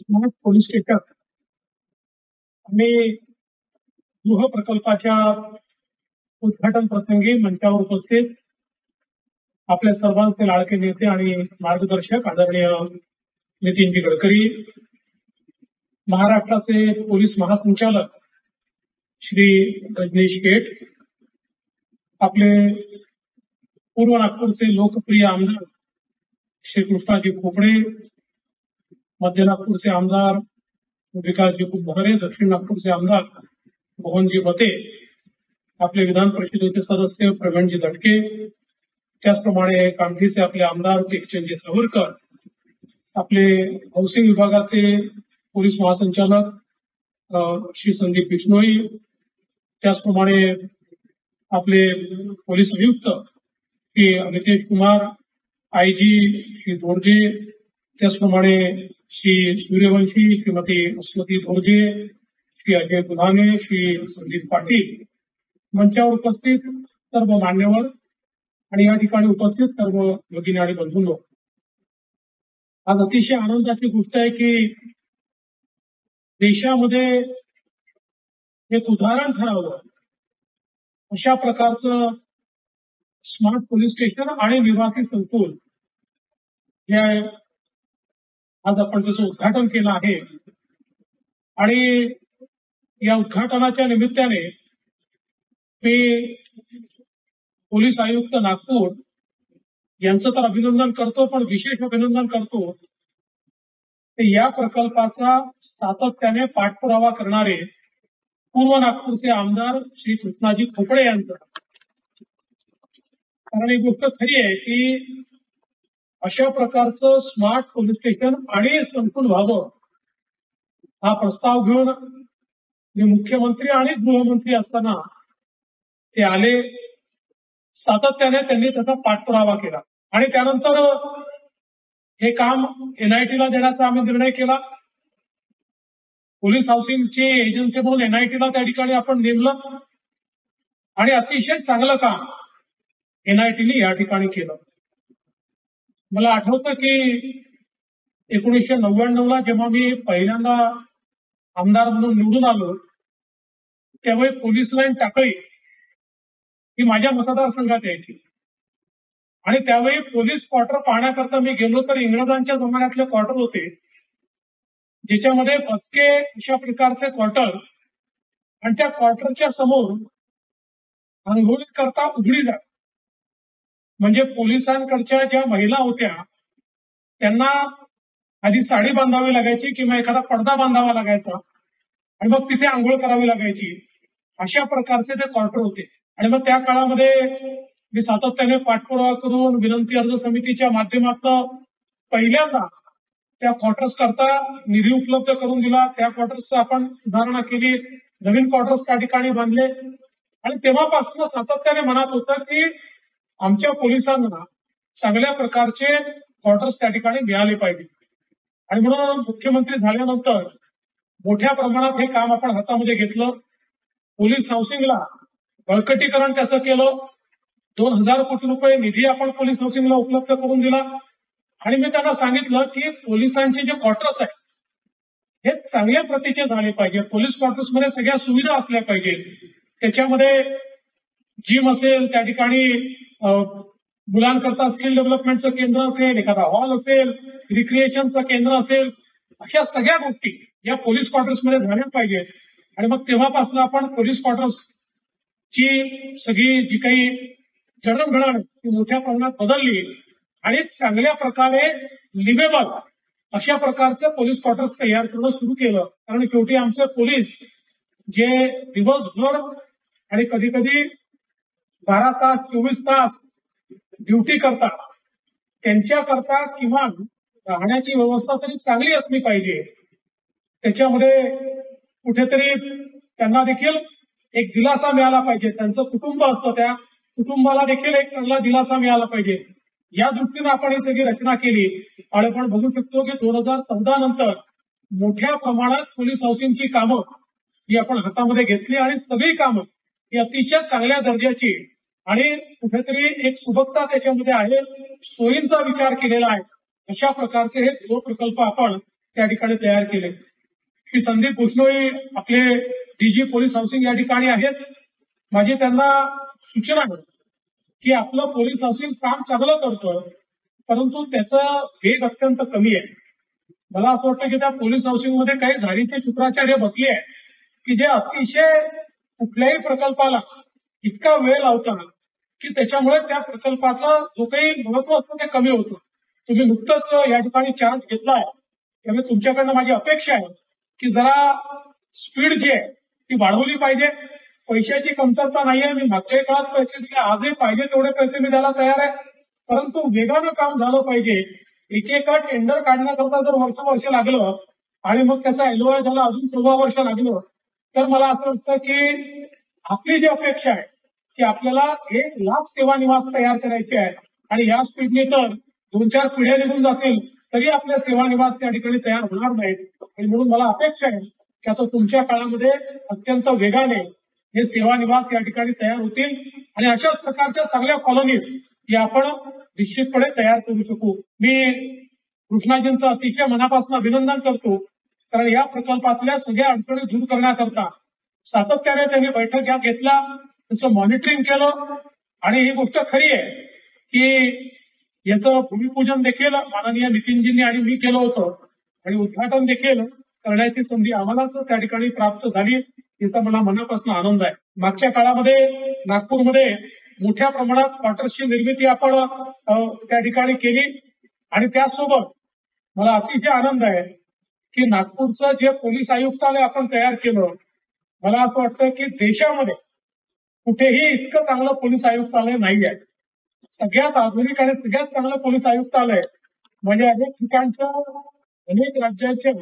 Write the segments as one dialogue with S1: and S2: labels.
S1: Smart police station. आणि गृह प्रकल्पाच्या उद्घाटन प्रसंगी मंचावर उपस्थित आपल्या सर्वांचे लाडके नेते आणि मार्गदर्शक आदरणीय नितीनजी गडकरी महाराष्ट्राचे पोलीस महासंचालक श्री रजनीश केट आपले पूर्व नागपूरचे लोकप्रिय आमदार श्री कृष्णाजी खोपडे मध्य नागपूरचे आमदार विकासजी भरे दक्षिण नागपूरचे आमदार मोहनजी मते आपले विधान परिषदेचे सदस्य प्रवीणजी दटके त्याचप्रमाणे कामठीचे आपले आमदार टेकचंदजी सावरकर आपले हाऊसिंग विभागाचे पोलीस महासंचालक श्री संदीप बिश्नोई त्याचप्रमाणे आपले पोलीस आयुक्त श्री अमितेश कुमार आय जी श्री दोरजे त्याचप्रमाणे श्री सूर्यवंशी श्रीमती अस्मती धोरजे श्री अजय गुन्हाने श्री संदीप पाटील मंचावर उपस्थित सर्व मान्यवर आणि या ठिकाणी उपस्थित सर्व भगिनी आणि बंधूंनो. आज अतिशय आनंदाची गोष्ट आहे की देशामध्ये एक उदाहरण ठरावलं अशा प्रकारचं स्मार्ट पोलीस स्टेशन आणि विभागीय संकुल हे आज आपण त्याचं उद्घाटन केलं आहे. आणि या उद्घाटनाच्या निमित्ताने मी पोलीस आयुक्त नागपूर यांचं तर अभिनंदन करतो पण विशेष अभिनंदन करतो ते या प्रकल्पाचा सातत्याने पाठपुरावा करणारे पूर्व नागपूरचे आमदार श्री कृष्णाजी खोपडे यांचं. कारण ही गोष्ट खरी आहे की अशा प्रकारचं स्मार्ट पोलीस स्टेशन आणि संकुल व्हावं हा प्रस्ताव घेऊन मी मुख्यमंत्री आणि गृहमंत्री असताना ते आले. सातत्याने त्यांनी त्याचा पाठपुरावा केला. आणि त्यानंतर हे काम एनआयटीला देण्याचा आम्ही निर्णय केला. पोलीस हाऊसिंगची एजन्सी म्हणून एनआयटीला त्या ठिकाणी आपण नेमलं. आणि अतिशय चांगलं काम एनआयटीने या ठिकाणी केलं. मला आठवतं की एकोणीसशे नव्याण्णव ला जेव्हा मी पहिल्यांदा आमदार म्हणून निवडून आलो त्यावेळी पोलीस लाईन टाकळी ही माझ्या मतदारसंघात यायची. आणि त्यावेळी पोलीस क्वार्टर पाहण्याकरता मी गेलो तर इंग्रजांच्या जमान्यातले क्वार्टर होते ज्याच्यामध्ये बसके अशा प्रकारचे क्वार्टर आणि त्या क्वार्टरच्या समोर आंघोळी करता उघडी जात. म्हणजे पोलिसांकडच्या ज्या महिला होत्या त्यांना आधी साडी बांधावी लागायची किंवा एखादा पडदा बांधावा लागायचा आणि मग तिथे आंघोळ करावी लागायची. अशा प्रकारचे ते क्वार्टर होते. आणि मग त्या काळामध्ये मी सातत्याने पाठपुरावा करून विनंती अर्ज समितीच्या माध्यमातून पहिल्यांदा त्या क्वार्टर्स करता निधी उपलब्ध करून दिला. त्या क्वार्टर्सचा आपण सुधारणा केली. नवीन क्वार्टर्स त्या ठिकाणी बांधले. आणि तेव्हापासून सातत्याने म्हणत होतं की आमच्या पोलिसांना चांगल्या प्रकारचे क्वार्टर्स त्या ठिकाणी मिळाले पाहिजे. आणि म्हणून मुख्यमंत्री झाल्यानंतर मोठ्या प्रमाणात हे काम आपण हातामध्ये घेतलं. पोलीस हाऊसिंगला बळकटीकरण त्याचं केलं. दोन हजार कोटी रुपये निधी आपण पोलीस हाऊसिंगला उपलब्ध करून दिला. आणि मी त्यांना सांगितलं की पोलिसांचे जे क्वार्टर्स आहेत हे चांगल्या प्रतीचे झाले पाहिजे. पोलीस क्वार्टर्समध्ये सगळ्या सुविधा असल्या पाहिजेत. त्याच्यामध्ये जिम असेल त्या ठिकाणी मुलांकरता स्किल डेव्हलपमेंटचं केंद्र असेल एखादा हॉल असेल रिक्रिएशनचं केंद्र असेल अशा सगळ्या गोष्टी या पोलीस क्वार्टर्समध्ये झाल्याच पाहिजेत. आणि मग तेव्हापासून आपण पोलीस क्वार्टर्स ची सगळी जी काही जडणघडण ती मोठ्या प्रमाणात बदलली आणि चांगल्या प्रकारे लिव्हेबल अशा प्रकारचं पोलीस क्वार्टर्स तयार करणं सुरू केलं. कारण शेवटी आमचे पोलीस जे दिवसभर आणि कधी कधी बारा तास चोवीस तास ड्युटी करतात त्यांच्याकरता किमान राहण्याची व्यवस्था तरी चांगली असली पाहिजे. त्याच्यामध्ये कुठेतरी त्यांना देखील एक दिलासा मिळाला पाहिजे. त्यांचं कुटुंब असतं त्या कुटुंबाला देखील एक चांगला दिलासा मिळाला पाहिजे. या दृष्टीने आपण ही सगळी रचना केली. आणि आपण बघू शकतो की दोन हजार चौदा नंतर मोठ्या प्रमाणात पोलीस हाऊसिंगची कामं ही आपण हातामध्ये घेतली आणि सगळी कामं ही अतिशय चांगल्या दर्जाची आणि कुठेतरी एक सुबकता त्याच्यामध्ये आहे. सोयींचा विचार केलेला आहे. अशा प्रकारचे हे दोन प्रकल्प आपण त्या ठिकाणी तयार केले. श्री संदीप भुसनोई आपले डीजी पोलीस हाऊसिंग या ठिकाणी आहेत. माझी त्यांना सूचना आहे की आपलं पोलीस हाऊसिंग काम चांगलं करतं परंतु त्याचा वेग अत्यंत कमी आहे. मला असं वाटतं की त्या पोलीस हाऊसिंगमध्ये काही झाडीचे शुक्राचार्य बसले आहे की जे अतिशय कुठल्याही प्रकल्पाला इतका वेळ लावताना की त्याच्यामुळे त्या प्रकल्पाचा जो काही महत्त्व असतं ते कमी होतं. तुम्ही नुकतंच या ठिकाणी चार्ज घेतलाय. त्यामुळे तुमच्याकडनं माझी अपेक्षा आहे की जरा स्पीड जी आहे ती वाढवली पाहिजे. पैशाची कमतरता नाहीये. मी मागच्याही काळात पैसे दिले आजही पाहिजे तेवढे पैसे मी द्यायला तयार आहे. परंतु वेगानं काम झालं पाहिजे. एकेका टेंडर काढण्याकरता जर वर्ष वर्ष लागलं आणि मग त्याचा एलओआय झाला अजून सव्वा वर्ष लागलं तर मला असं वाटतं की आपली जी अपेक्षा आहे की आपल्याला एक लाख सेवा निवास तयार करायचे आहे आणि या स्पीडने तर दोन चार पिढ्या निघून जातील तरी आपले सेवा निवास त्या ठिकाणी तयार होणार नाहीत. आणि म्हणून मला अपेक्षा आहे की आता तुमच्या काळामध्ये अत्यंत वेगाने हे सेवा निवास या ठिकाणी तयार होतील आणि अशाच प्रकारच्या चांगल्या कॉलनीज या आपण निश्चितपणे तयार करू शकू. मी कृष्णाजींचं अतिशय मनापासून अभिनंदन करतो. कारण या प्रकल्पातल्या सगळ्या अडचणी दूर करण्याकरता सातत्याने त्यांनी बैठक घ्या घेतला त्याचं मॉनिटरिंग केलं. आणि ही गोष्ट खरी आहे की याचं भूमिपूजन देखील माननीय नितीनजींनी आणि मी केलं होतं. आणि उद्घाटन देखील करण्याची संधी आम्हालाच त्या ठिकाणी प्राप्त झाली याचा मला मनापासून आनंद आहे. मागच्या काळामध्ये नागपूरमध्ये मोठ्या प्रमाणात क्वार्टर्सची निर्मिती आपण त्या ठिकाणी केली. आणि त्यासोबत मला अतिशय आनंद आहे की नागपूरचं जे पोलीस आयुक्तालय आपण तयार केलं मला असं वाटतं की देशामध्ये कुठेही इतकं चांगलं पोलीस आयुक्तालय नाही आहे. सगळ्यात आधुनिक आणि सगळ्यात चांगलं पोलीस आयुक्तालय म्हणजे अनेक ठिकाणच्या अनेक राज्याच्या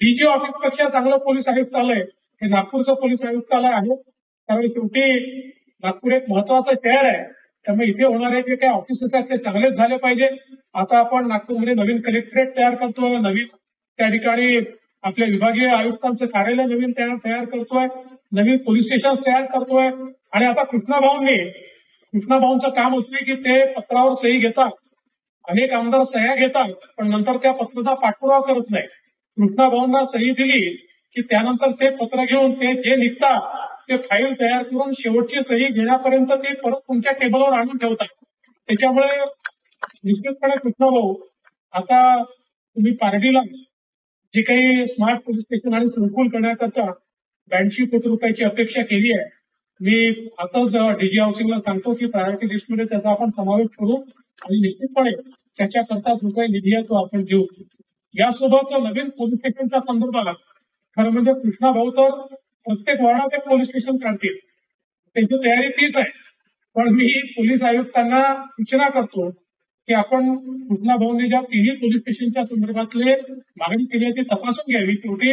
S1: डीजी ऑफिसपेक्षा चांगलं पोलीस आयुक्तालय हे नागपूरचं पोलीस आयुक्तालय आहे. कारण शेवटी नागपूर एक महत्वाचं शहर आहे. त्यामुळे इथे होणारे जे काही ऑफिसेस आहेत ते चांगलेच झाले पाहिजे. आता आपण नागपूरमध्ये नवीन कलेक्टरेट तयार करतो नवीन त्या ठिकाणी आपल्या विभागीय आयुक्तांचं कार्यालय नवीन तयार करतोय. नवीन पोलीस स्टेशन तयार करतोय. आणि आता कृष्णाभाऊंनी कृष्णाभाऊंचं काम असले की ते पत्रावर सही घेतात. अनेक आमदार सह्या घेतात पण नंतर त्या पत्राचा पाठपुरावा करत नाही. कृष्णाभाऊंना सही दिली की त्यानंतर ते पत्र घेऊन ते जे निघतात ते फाईल तयार करून शेवटची सही घेण्यापर्यंत ते परत तुमच्या टेबलवर आणून ठेवतात. त्याच्यामुळे निश्चितपणे कृष्णाभाऊ आता तुम्ही पार्टीला जे काही स्मार्ट पोलीस स्टेशन आणि संकुल करण्याकरता ब्याऐंशी कोटी रुपयाची अपेक्षा केली आहे. मी आताच डीजी हाऊसिंगला सांगतो की प्रायोरिटी लिस्टमध्ये त्याचा आपण समावेश करू आणि निश्चितपणे त्याच्याकरता जो काही निधी आहे तो आपण देऊ. यासोबत नवीन पोलीस स्टेशनच्या संदर्भात खरं म्हणजे कृष्णा भाऊ तर प्रत्येक वॉर्डात एक पोलीस स्टेशन काढतील. त्यांची तयारी तीच आहे. पण मी पोलीस आयुक्तांना सूचना करतो की आपण कृष्णा भाऊंनी ज्या तिन्ही पोलीस स्टेशनच्या संदर्भातले मागणी केली आहे ती तपासून घ्यावी. शेवटी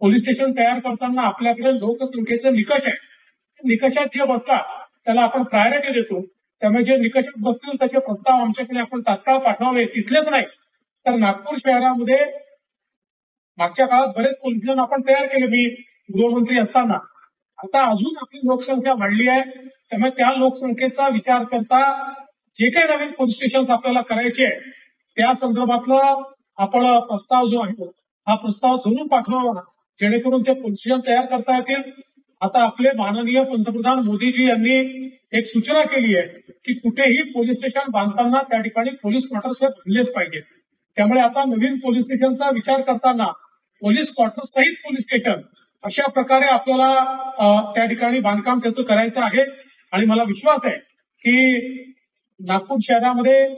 S1: पोलीस स्टेशन तयार करताना आपल्याकडे लोकसंख्येचे निकष आहे निकषात जे बसतात त्याला आपण प्रायोरिटी देतो. त्यामुळे जे निकषात बसतील त्याचे प्रस्ताव आमच्याकडे आपण तात्काळ पाठवावे तिथलेच नाही. तर नागपूर शहरामध्ये मागच्या काळात बरेच पोलीस आपण तयार केले मी गृहमंत्री असताना. आता अजून आपली लोकसंख्या वाढली आहे. त्यामुळे त्या लोकसंख्येचा विचार करता जे काही नवीन पोलीस स्टेशन आपल्याला करायचे आहे त्या संदर्भातला आपण प्रस्ताव जो आहे हा प्रस्ताव जरूर पाठवावा जेणेकरून ते पोलीस स्टेशन तयार करता येतील. आता आपले माननीय पंतप्रधान मोदीजी यांनी एक सूचना केली आहे की कुठेही पोलीस स्टेशन बांधताना त्या ठिकाणी पोलीस क्वार्टर्स हे बांधलेच पाहिजेत. त्यामुळे आता नवीन पोलीस स्टेशनचा विचार करताना पोलीस क्वार्टर सहित पोलीस स्टेशन अशा प्रकारे आपल्याला त्या ठिकाणी बांधकाम त्याचं करायचं आहे. आणि मला विश्वास आहे की नागपूर शहरामध्ये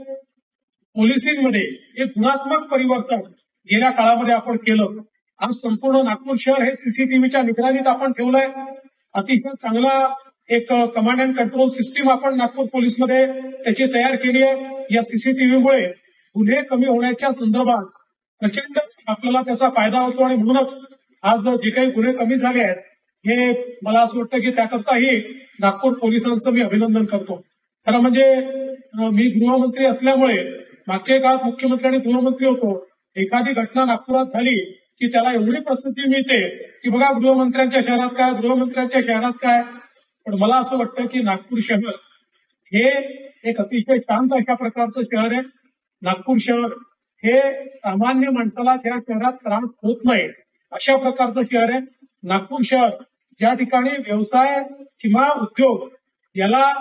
S1: पोलिसिंगमध्ये एक गुणात्मक परिवर्तन गेल्या काळामध्ये आपण केलं. आज संपूर्ण नागपूर शहर हे सीसीटीव्हीच्या निगराणीत आपण ठेवलंय. अतिशय चांगला एक कमांड अँड कंट्रोल सिस्टीम आपण नागपूर पोलीसमध्ये त्याची तयार केली आहे. या सीसीटीव्हीमुळे गुन्हे कमी होण्याच्या संदर्भात प्रचंड आपल्याला त्याचा फायदा होतो आणि म्हणूनच आज जे काही गुन्हे कमी झाले आहेत हे मला असं वाटतं की त्याकरताही नागपूर पोलिसांचं मी अभिनंदन करतो. खरं म्हणजे मी गृहमंत्री असल्यामुळे मागच्या काळात मुख्यमंत्री आणि गृहमंत्री होतो. एखादी घटना नागपुरात झाली की त्याला एवढी प्रसिद्धी मिळते की बघा गृहमंत्र्यांच्या शहरात काय गृहमंत्र्यांच्या शहरात काय. पण मला असं वाटतं की नागपूर शहर हे एक अतिशय शांत अशा प्रकारचं शहर आहे. नागपूर शहर हे सामान्य माणसाला त्या शहरात त्रास होत नाही. अशा प्रकारचं शहर आहे. नागपूर शहर ज्या ठिकाणी व्यवसाय किंवा उद्योग याला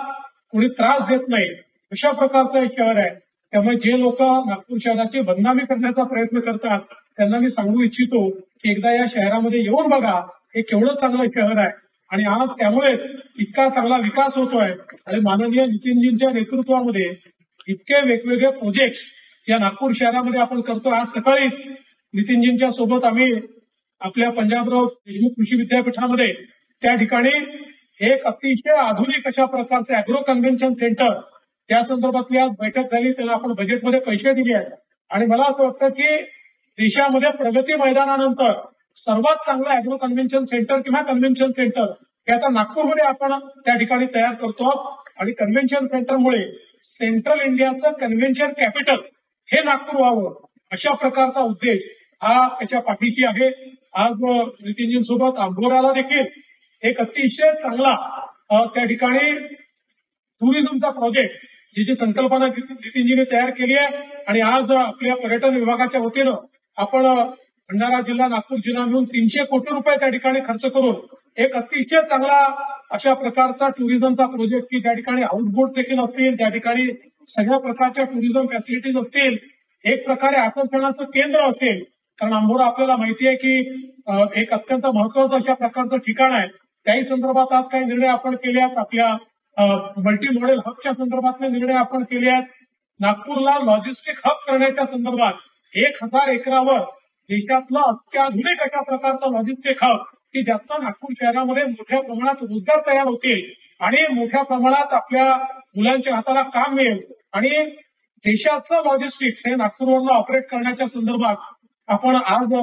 S1: कोणी त्रास देत नाही. अशा प्रकारचं हे शहर आहे? त्यामुळे जे लोक नागपूर शहराची बदनामी करण्याचा प्रयत्न करतात त्यांना मी सांगू इच्छितो की एकदा या शहरामध्ये येऊन बघा हे केवढं चांगलं शहर आहे. आणि आज त्यामुळेच इतका चांगला विकास होतोय. आणि माननीय नितीनजींच्या नेतृत्वामध्ये इतके वेगवेगळे प्रोजेक्ट या नागपूर शहरामध्ये आपण करतो. आज सकाळीच नितीनजींच्या सोबत आम्ही आपल्या पंजाबराव देशमुख कृषी विद्यापीठामध्ये त्या ठिकाणी एक अतिशय आधुनिक अशा प्रकारचं अॅग्रो कन्व्हेन्शन सेंटर त्या संदर्भातली आज बैठक झाली त्याला आपण बजेटमध्ये पैसे दिले आहेत. आणि मला असं वाटतं की देशामध्ये प्रगती मैदानानंतर सर्वात चांगलं अॅग्रो कन्व्हेन्शन सेंटर किंवा कन्व्हेन्शन सेंटर हे आता नागपूरमध्ये आपण त्या ठिकाणी तयार करतो आहोत. आणि कन्व्हेन्शन सेंटरमुळे सेंट्रल इंडियाचं कन्व्हेन्शन कॅपिटल हे नागपूर व्हावं अशा प्रकारचा उद्देश हा त्याच्या पाठीशी आहे. आज नितीनजींसोबत आंबोराला देखील एक अतिशय चांगला त्या ठिकाणी टुरिझमचा प्रोजेक्ट जी जी संकल्पना नितीनजीने तयार केली आहे आणि आज आपल्या पर्यटन विभागाच्या वतीनं आपण भंडारा जिल्हा नागपूर जिल्हा मिळून तीनशे कोटी रुपये त्या ठिकाणी खर्च करून एक अतिशय चांगला अशा प्रकारचा टुरिझमचा प्रोजेक्ट की त्या ठिकाणी हाऊसबोट देखील असतील त्या ठिकाणी सगळ्या प्रकारच्या टुरिझम फॅसिलिटीज असतील एक प्रकारे आकर्षणाचं केंद्र असेल. कारण आंबोरा आपल्याला माहिती आहे की एक अत्यंत महत्वाचं अशा प्रकारचं ठिकाण आहे. त्याही संदर्भात आज काही निर्णय आपण केले आहेत आपल्या मल्टी मॉडेल हबच्या संदर्भातले निर्णय आपण केले आहेत. नागपूरला लॉजिस्टिक हब करण्याच्या संदर्भात एक हजार एकरावर देशातलं अत्याधुनिक अशा प्रकारचं लॉजिस्टिक हब की ज्यातनं नागपूर शहरामध्ये मोठ्या प्रमाणात रोजगार तयार होतील आणि मोठ्या प्रमाणात आपल्या मुलांच्या हाताला काम मिळेल. आणि देशाचं लॉजिस्टिक्स हे नागपूरवरनं ऑपरेट करण्याच्या संदर्भात आपण आज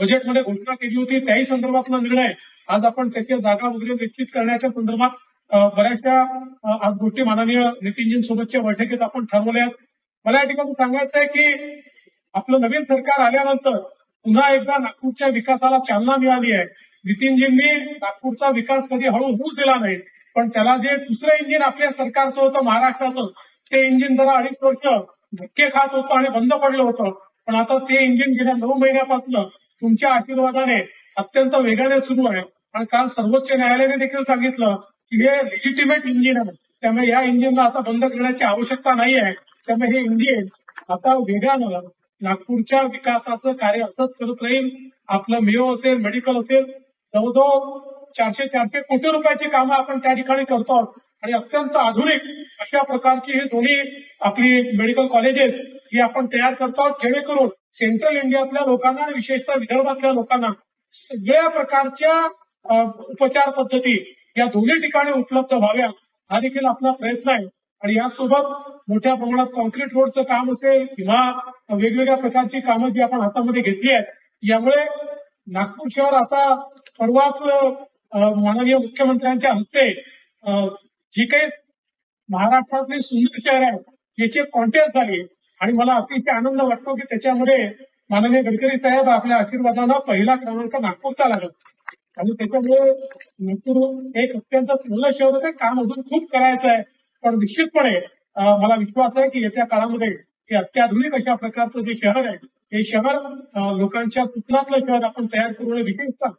S1: बजेटमध्ये घोषणा केली होती. त्याही संदर्भातला निर्णय आज आपण त्याची जागा वगैरे निश्चित करण्याच्या संदर्भात बऱ्याचशा गोष्टी माननीय नितीनजींसोबतच्या बैठकीत आपण ठरवल्या आहेत. मला या ठिकाणी सांगायचं आहे की आपलं नवीन सरकार आल्यानंतर पुन्हा एकदा नागपूरच्या विकासाला चालना मिळाली आहे. नितीनजींनी नागपूरचा विकास कधी हळू होऊच दिला नाही पण त्याला जे दुसरं इंजिन आपल्या सरकारचं होतं महाराष्ट्राचं ते इंजिन जरा अडीच वर्ष धक्के खात होतं आणि बंद पडलं होतं. पण आता ते इंजिन गेल्या नऊ महिन्यापासून तुमच्या आशीर्वादाने अत्यंत वेगाने सुरू आहे. आणि काल सर्वोच्च न्यायालयाने देखील सांगितलं हे लिजिटिमेट इंजिन आहे त्यामुळे या इंजिनला आता बंद करण्याची आवश्यकता नाही आहे त्यामुळे हे इंजिन आता वेगानं नागपूरच्या विकासाचं कार्य असंच करत राहील. आपलं मेओ असेल मेडिकल असेल जवळजवळ चारशे चारशे कोटी रुपयाची कामं आपण त्या ठिकाणी करतो. आहोत आणि अत्यंत आधुनिक अशा प्रकारची हे दोन्ही आपली मेडिकल कॉलेजेस ही आपण तयार करतो आहोत जेणेकरून सेंट्रल इंडियातल्या लोकांना आणि विशेषतः विदर्भातल्या लोकांना सगळ्या प्रकारच्या उपचार पद्धती या दोन्ही ठिकाणी उपलब्ध व्हाव्या हा देखील आपला प्रयत्न आहे. आणि यासोबत मोठ्या प्रमाणात कॉन्क्रीट रोडचं काम असेल किंवा वेगवेगळ्या प्रकारची कामं जी आपण हातामध्ये घेतली आहेत यामुळे नागपूर शहर आता परवाच माननीय मुख्यमंत्र्यांच्या हस्ते जी काही महाराष्ट्रातली सुंदर शहर आहे याची कॉन्टेस्ट झाली. आणि मला अतिशय आनंद वाटतो की त्याच्यामध्ये माननीय गडकरी साहेब आपल्या आशीर्वादानं पहिला क्रमांक नागपूरचा लागत आणि त्याच्यामुळे नागपूर एक अत्यंत चांगलं शहर होतं काम अजून खूप करायचं आहे. पण निश्चितपणे मला विश्वास आहे की येत्या काळामध्ये हे अत्याधुनिक अशा प्रकारचं जे शहर आहे हे शहर लोकांच्या कुटुंबातलं शहर आपण तयार करून विशेषतः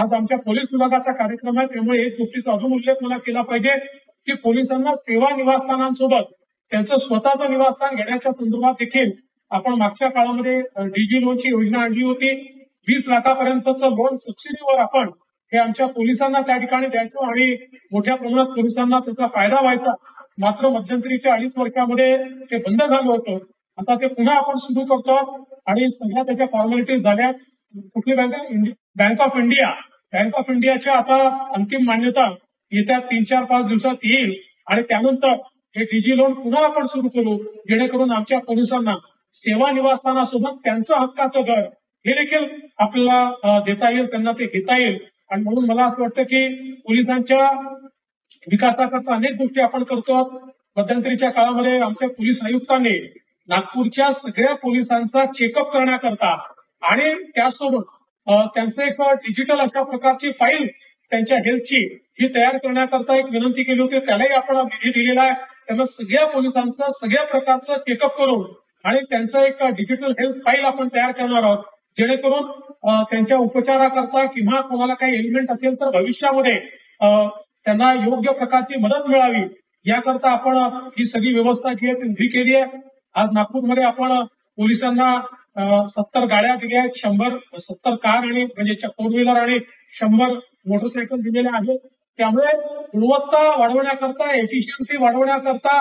S1: आज आमच्या पोलीस विभागाचा कार्यक्रम आहे त्यामुळे एक गोष्टीचा अजून उल्लेख मला केला पाहिजे की पोलिसांना सेवा निवासस्थानांसोबत त्यांचं स्वतःचं निवासस्थान घेण्याच्या संदर्भात देखील आपण मागच्या काळामध्ये डीजी लोनची योजना आणली होती. वीस लाखापर्यंतचं लोन सबसिडीवर आपण हे आमच्या पोलिसांना त्या ठिकाणी द्यायचो आणि मोठ्या प्रमाणात पोलिसांना त्याचा फायदा व्हायचा. मात्र मध्यंतरीच्या अडीच वर्षामध्ये ते बंद झालं होतं. आता ते पुन्हा आपण सुरू करतो आणि सगळ्या त्याच्या फॉर्मॅलिटीज झाल्या कुठली bank bank of India bank of इंडियाच्या आता अंतिम मान्यता येत्या तीन चार पाच दिवसात येईल. आणि त्यानंतर हे डीजी लोन पुन्हा आपण सुरू करू जेणेकरून आमच्या पोलिसांना सेवा निवासस्थानासोबत त्यांचं हक्काचं घर हे देखील आपल्याला देता येईल त्यांना ते घेता येईल. आणि म्हणून मला असं वाटतं की पोलिसांच्या विकासाकरता अनेक गोष्टी आपण करतो. मध्यंतरीच्या काळामध्ये आमच्या पोलीस आयुक्तांनी नागपूरच्या सगळ्या पोलिसांचा चेकअप करण्याकरता आणि त्यासोबत त्यांचं एक डिजिटल अशा प्रकारची फाईल त्यांच्या हेल्थची ही तयार करण्याकरता एक विनंती केली होती. त्यालाही आपण निधी दिलेला आहे. त्यामुळे सगळ्या पोलिसांचा सगळ्या प्रकारचं चेकअप करून आणि त्यांचं एक डिजिटल हेल्थ फाईल आपण तयार करणार आहोत. जेणेकरून त्यांच्या उपचाराकरता किंवा कोणाला काही एलिमेंट असेल तर भविष्यामध्ये त्यांना योग्य प्रकारची मदत मिळावी. याकरता आपण ही सगळी व्यवस्था जी आहे ती उभी केली आहे. आज नागपूरमध्ये आपण पोलिसांना सत्तर गाड्या दिल्या आहेत. शंभर सत्तर कार आणि म्हणजे फोर व्हीलर आणि शंभर मोटरसायकल दिलेल्या आहेत. त्यामुळे गुणवत्ता वाढवण्याकरता एफिशियन्सी वाढवण्याकरता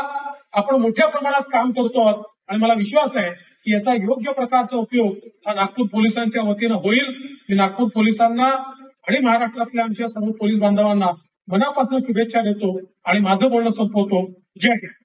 S1: आपण मोठ्या प्रमाणात काम करतो आहोत. आणि मला विश्वास आहे की याचा योग्य प्रकारचा उपयोग हा नागपूर पोलिसांच्या वतीनं होईल. मी नागपूर पोलिसांना आणि महाराष्ट्रातल्या आमच्या सर्व पोलीस बांधवांना मनापासून शुभेच्छा देतो आणि माझं बोलणं संपवतो. जय हिंद.